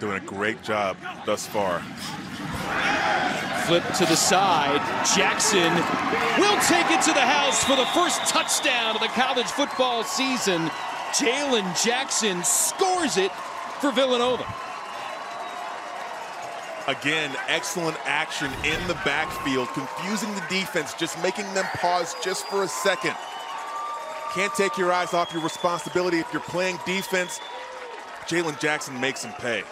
Doing a great job thus far. Flip to the side. Jackson will take it to the house for the first touchdown of the college football season. Jalen Jackson scores it for Villanova. Again, excellent action in the backfield, confusing the defense, just making them pause just for a second. Can't take your eyes off your responsibility if you're playing defense. Jalen Jackson makes him pay.